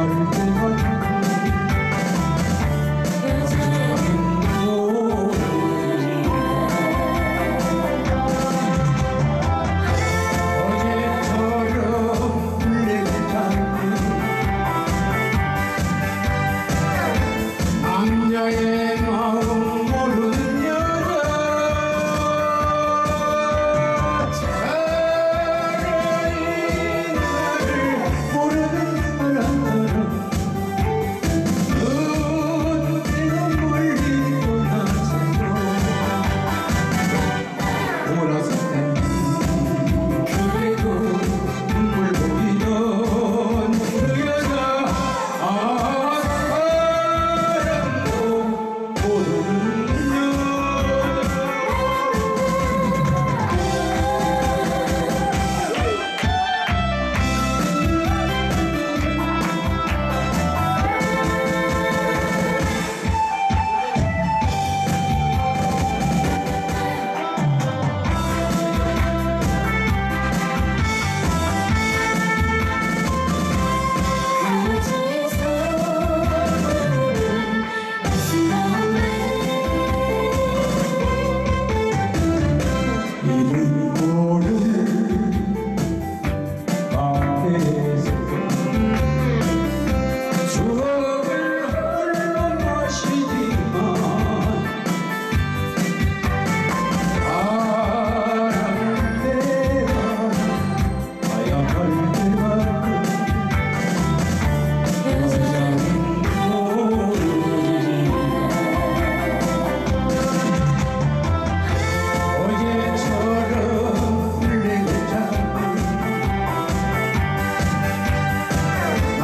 Lord.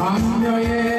장녀의